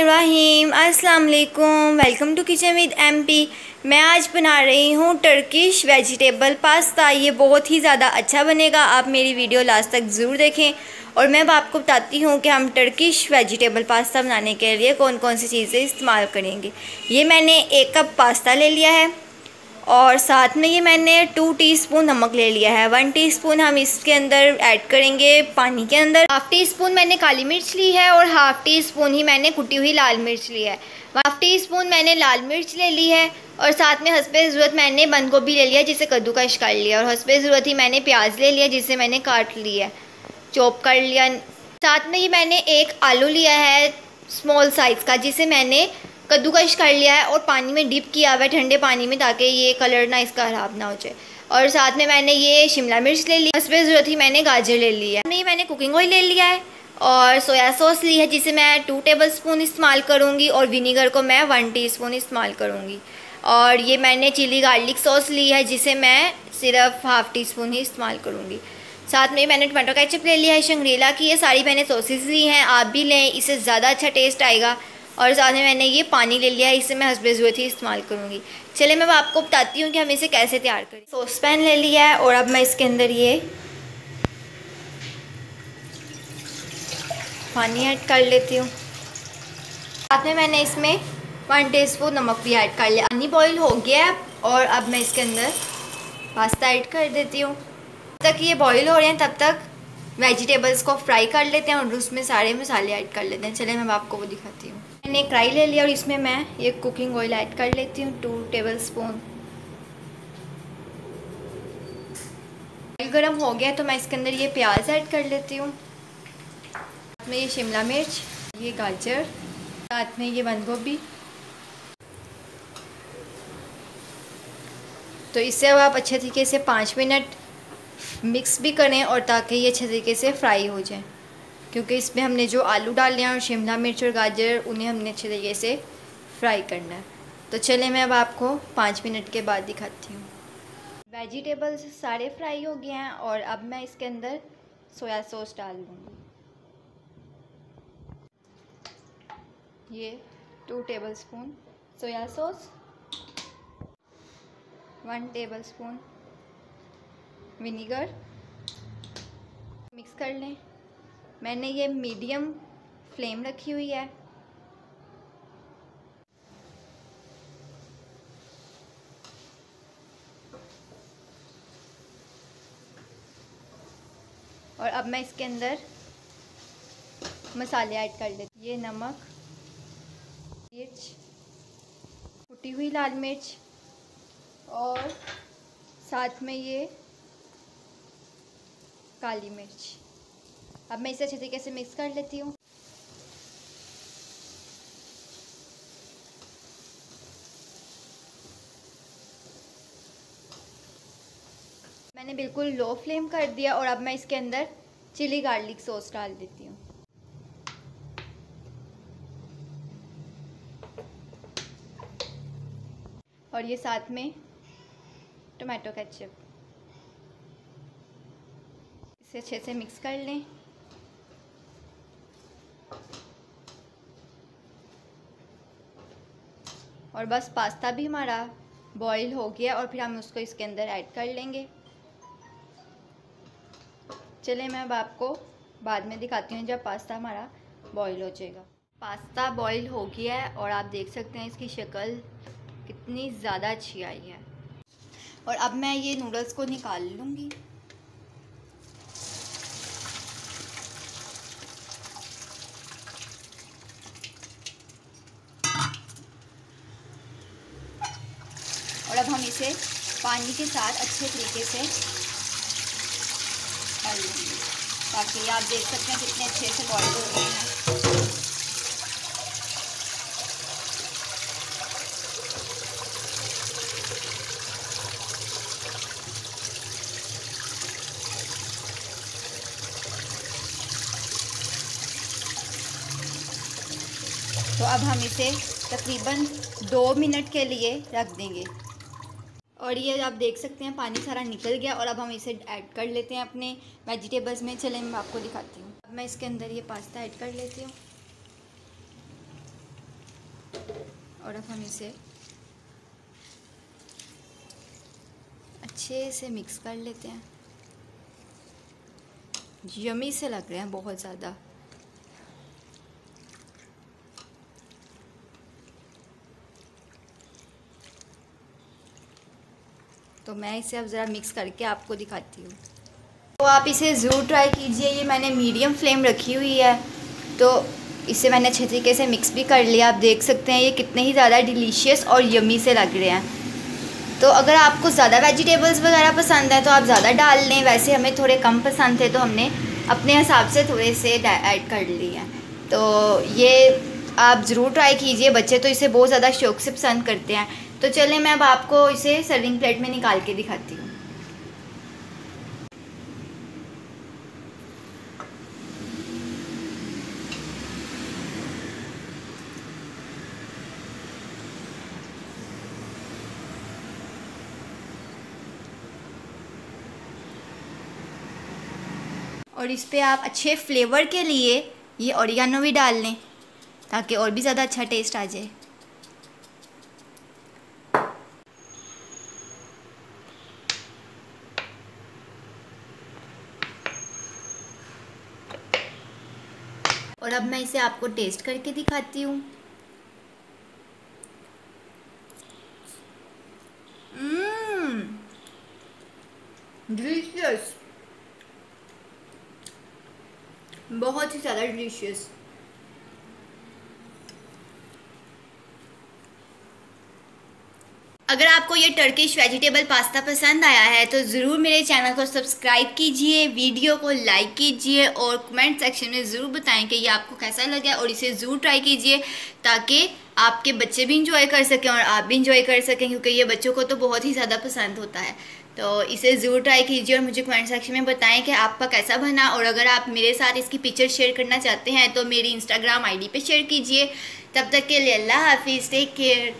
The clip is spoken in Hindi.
अस्सलाम वालेकुम welcome to kitchen with MP मैं आज बना रही हूँ टर्किश वेजिटेबल पास्ता ये बहुत ही ज़्यादा अच्छा बनेगा। आप मेरी वीडियो लास्ट तक ज़रूर देखें। और मैं अब आपको बताती हूँ कि हम टर्किश वेजिटेबल पास्ता बनाने के लिए कौन कौन सी चीज़ें इस्तेमाल करेंगे। ये मैंने एक कप पास्ता ले लिया है। और साथ में ये मैंने टू टीस्पून नमक ले लिया है। वन टीस्पून हम इसके अंदर ऐड करेंगे पानी के अंदर। हाफ़ टी स्पून मैंने काली मिर्च ली है और हाफ़ टी स्पून ही मैंने कुटी हुई लाल मिर्च ली है। हाफ़ टी स्पून मैंने लाल मिर्च ले ली है और साथ में हंसपे ज़रूरत मैंने बंद गोभी ले लिया जिसे कद्दूकश कर लिया और हंसपे ज़रूरत ही मैंने प्याज ले लिया जिसे मैंने काट लिया चॉप कर लिया। साथ में ये मैंने एक आलू लिया है स्मॉल साइज़ का, जिसे मैंने कद्दूकश कर लिया है और पानी में डिप किया हुआ है, ठंडे पानी में, ताकि ये कलर ना इसका ख़राब ना हो जाए। और साथ में मैंने ये शिमला मिर्च ले ली। इसमें ज़रूरत ही मैंने गाजर ले लिया है। नहीं, मैंने कुकिंग ऑयल ले लिया है। और सोया सॉस ली है, जिसे मैं टू टेबल स्पून इस्तेमाल करूँगी, और विनीगर को मैं वन टी स्पून इस्तेमाल करूँगी। और ये मैंने चिली गार्लिक सॉस ली है, जिसे मैं सिर्फ़ हाफ़ टी स्पून ही इस्तेमाल करूँगी। साथ में मैंने टमाटो कैचअप ले लिया है शंग्रीला की ये सारी मैंने सॉसेस ली हैं, आप भी लें, इससे ज़्यादा अच्छा टेस्ट आएगा। और साथ में मैंने ये पानी ले लिया इसे मैं हसबे ज़रूरत ही इस्तेमाल करूँगी। चले मैं आपको बताती हूँ कि हम इसे कैसे तैयार करें। सॉस पैन ले लिया है और अब मैं इसके अंदर ये पानी ऐड कर लेती हूँ। साथ में मैंने इसमें वन टी स्पून नमक भी ऐड कर लिया। पानी बॉईल हो गया है और अब मैं इसके अंदर पास्ता ऐड कर देती हूँ। तक ये बॉईल हो रहे हैं, तब तक वेजिटेबल्स को फ्राई कर लेते हैं और उसमें सारे मसाले ऐड कर लेते हैं। चले, मैं आपको वो दिखाती हूँ। मैंने कढ़ाई ले लिया और इसमें मैं ये कुकिंग ऑयल ऐड कर लेती हूँ टू टेबल स्पून ऑयल गर्म हो गया तो मैं इसके अंदर ये प्याज ऐड कर लेती हूँ। साथ में ये शिमला मिर्च, ये गाजर, साथ में ये बंद गोभी। तो इससे अब आप अच्छे तरीके से पाँच मिनट मिक्स भी करें और ताकि ये अच्छे तरीके से फ्राई हो जाए। क्योंकि इसमें हमने जो आलू डाले हैं और शिमला मिर्च और गाजर, उन्हें हमने अच्छे तरीके से फ्राई करना है। तो चले, मैं अब आपको पाँच मिनट के बाद दिखाती हूँ। वेजिटेबल्स सारे फ्राई हो गए हैं और अब मैं इसके अंदर सोया सॉस डाल दूँगी। ये two tablespoon soya sauce, one tablespoon vinegar. Mix कर लें। मैंने ये मीडियम फ्लेम रखी हुई है। और अब मैं इसके अंदर मसाले ऐड कर लेती ये नमक, मिर्च, कुटी हुई लाल मिर्च और साथ में ये काली मिर्च। अब मैं इसे अच्छे तरीके से मिक्स कर लेती हूँ। मैंने बिल्कुल लो फ्लेम कर दिया और अब मैं इसके अंदर चिली गार्लिक सॉस डाल देती हूँ। और ये साथ में टमाटो केचप। इसे अच्छे से मिक्स कर लें। और बस पास्ता भी हमारा बॉईल हो गया और फिर हम उसको इसके अंदर ऐड कर लेंगे। चलिए मैं अब आपको बाद में दिखाती हूँ जब पास्ता हमारा बॉईल हो जाएगा। पास्ता बॉईल हो गया है और आप देख सकते हैं इसकी शक्ल कितनी ज़्यादा अच्छी आई है। और अब मैं ये नूडल्स को निकाल लूँगी। हम इसे पानी के साथ अच्छे तरीके से कर लेंगे, ताकि आप देख सकते हैं कितने अच्छे से बॉयल हो रहे हैं। तो अब हम इसे तकरीबन दो मिनट के लिए रख देंगे। और ये आप देख सकते हैं, पानी सारा निकल गया और अब हम इसे ऐड कर लेते हैं अपने वेजिटेबल्स में। चले, मैं आपको दिखाती हूँ। अब मैं इसके अंदर ये पास्ता ऐड कर लेती हूँ। और अब हम इसे अच्छे से मिक्स कर लेते हैं। यमी से लग रहे हैं बहुत ज़्यादा। तो मैं इसे अब ज़रा मिक्स करके आपको दिखाती हूँ। तो आप इसे ज़रूर ट्राई कीजिए। ये मैंने मीडियम फ्लेम रखी हुई है। तो इसे मैंने अच्छे तरीके से मिक्स भी कर लिया। आप देख सकते हैं, ये कितने ही ज़्यादा डिलीशियस और यमी से लग रहे हैं। तो अगर आपको ज़्यादा वेजिटेबल्स वगैरह पसंद है तो आप ज़्यादा डाल लें। वैसे हमें थोड़े कम पसंद थे तो हमने अपने हिसाब से थोड़े से ऐड कर लिए हैं। तो ये आप ज़रूर ट्राई कीजिए। बच्चे तो इसे बहुत ज़्यादा शौक से पसंद करते हैं। तो चलें, मैं अब आपको इसे सर्विंग प्लेट में निकाल के दिखाती हूँ। और इस पर आप अच्छे फ्लेवर के लिए ये ओरिगानो भी डाल लें, ताकि और भी ज़्यादा अच्छा टेस्ट आ जाए। और अब मैं इसे आपको टेस्ट करके दिखाती हूँ। डिलीशियस बहुत ही ज़्यादा डिलीशियस अगर आपको ये टर्किश वेजिटेबल पास्ता पसंद आया है तो ज़रूर मेरे चैनल को सब्सक्राइब कीजिए वीडियो को लाइक कीजिए और कमेंट सेक्शन में ज़रूर बताएँ कि ये आपको कैसा लगा और इसे ज़रूर ट्राई कीजिए ताकि आपके बच्चे भी इंजॉय कर सकें और आप भी इंजॉय कर सकें, क्योंकि ये बच्चों को तो बहुत ही ज़्यादा पसंद होता है। तो इसे ज़रूर ट्राई कीजिए और मुझे कमेंट सेक्शन में बताएँ कि आपका कैसा बना और अगर आप मेरे साथ इसकी पिक्चर शेयर करना चाहते हैं तो मेरी इंस्टाग्राम आईडी पे शेयर कीजिए। तब तक के लिए अल्लाह हाफिज़ टेक केयर